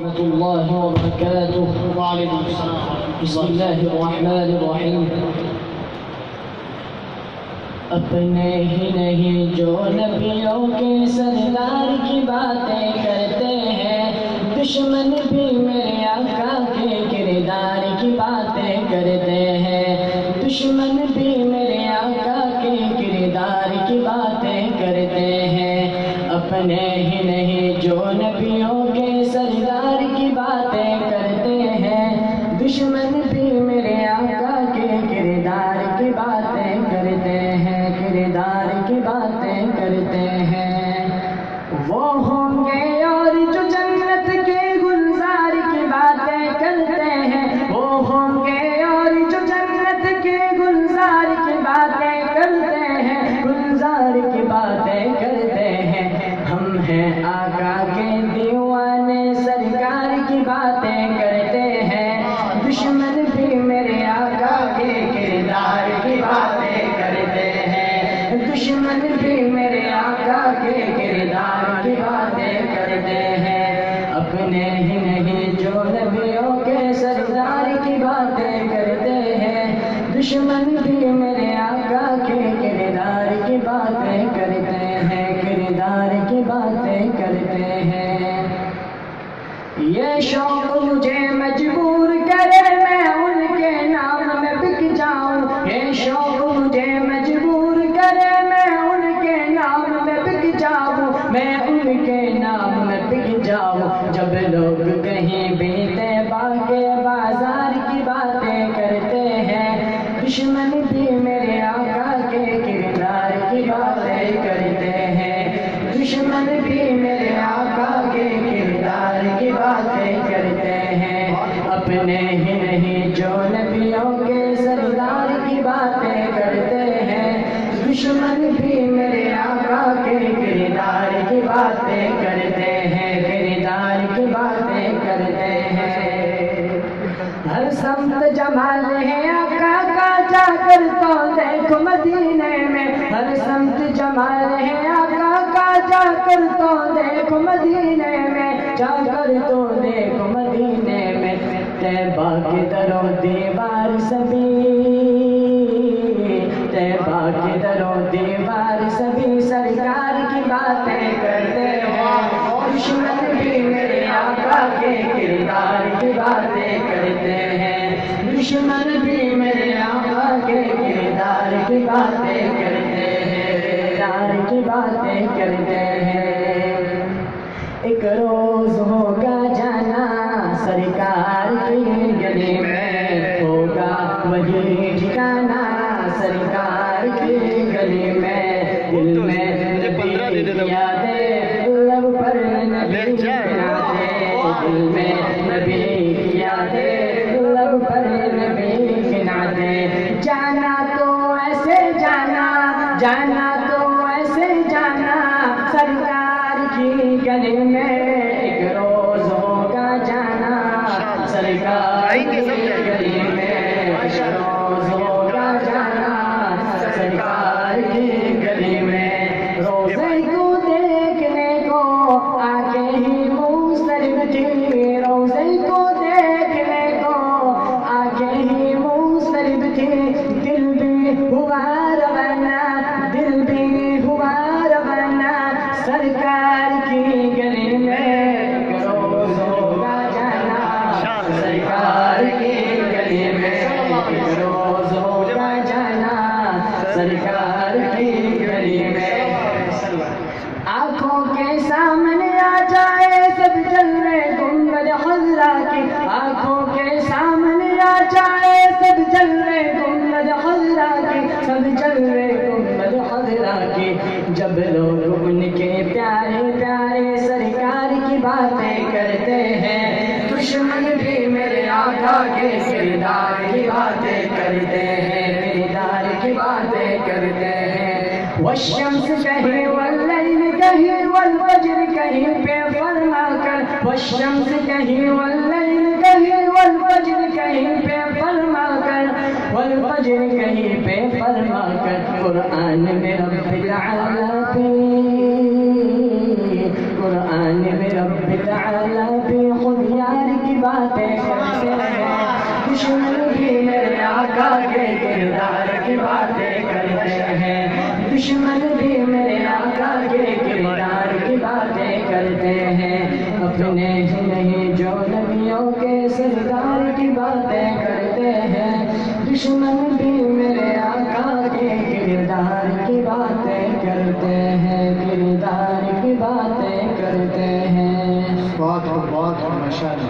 الله وبركاته. وعليكم السلام بسم الله الرحمن الرحيم اپنے ہی نہیں جو نبیوں کے سردار کی باتیں کرتے ہیں، دشمن بھی میرے آقا کے کردار کی باتیں کرتے ہیں۔ دشمن بھی میرے آقا کے کردار کی باتیں کرتے ہیں۔ اپنے ہی نہیں جو دشمن بھی میرے آقا کے کردار کی باتیں کرتے ہیں، کردار کی باتیں کرتے ہیں۔ یہ شوق مجھے مجبور کرے، میں ان کے نام میں بک جاؤں۔ یہ شوق مجھے مجبور کرے، میں ان کے نام میں بک جاؤں۔ میں ان کے نام میں بک جاؤں۔ جب لوگ کہیں بھی دشمن بھی میرے آقا کے کردار کی باتیں کرتے ہیں۔ دشمن بھی میرے آقا کے کردار کی باتیں کرتے ہیں۔ اپنے ہی نہیں، جو نبیوں کے سردار کی باتیں کرتے ہیں۔ دشمن بھی میرے آقا کے کردار کی باتیں کرتے ہیں۔ کردار کی باتیں کرتے ہیں۔ ہر سمت جمال ہے آقا جا کر تو دیکھ مدینے میں ہر سمت جمال ہے آقا کا جا کر تو دیکھ مدینے میں جا کر تو دیکھ مدینے میں تیبہ کی درو دیوار سبھی تیبہ کی درو دیوار سبھی سرکار کی باتیں کرتے ہیں دشمن بھی میرے آقا کے کردار کی باتیں کرتے ہیں دشمن بھی میرے آقا کے کردار کی باتیں کرتے ہیں کردار کی باتیں کرتے ہیں۔ ایک روز ہوگا جانا، سرکار کی گلی میں ہوگا وہی ٹھکانا، سرکار کی گلی میں دل میں یادیں لب پر نبی یادیں، دل میں نبی یادیں۔ جانا تو ایسے جانا سرکار کی گلی میں گلی میں آنکھوں کے سامنے آ جائے سب جلوے گنبد حضرا کی آنکھوں کے سامنے آ جائے سب جلوے گنبد حضرا کی سب جلوے گنبد حضرا کی جب لوگ ان کے پیارے پیارے سرکار کی باتیں کرتے ہیں، دشمن بھی میرے آقا کے کردار کی باتیں کرتے ہیں۔ والشمس کہیں واللیل کہیں والفجر کہیں پہ فرما کر والشمس کہیں واللیل کہیں والفجر کہیں پہ فرما کر والفجر کہیں پہ فرما کر قرآن میں رب تعالیٰ قرآن میں رب تعالیٰ بھی خود باتیں کرتے ہیں دشمن میرے آقا کے کردار کی باتیں دشمن بھی میرے آقا کے کردار کی باتیں کرتے ہیں۔ اپنے ہی نہیں، جو نبیوں کے سردار کی باتیں کرتے ہیں۔ دشمن بھی میرے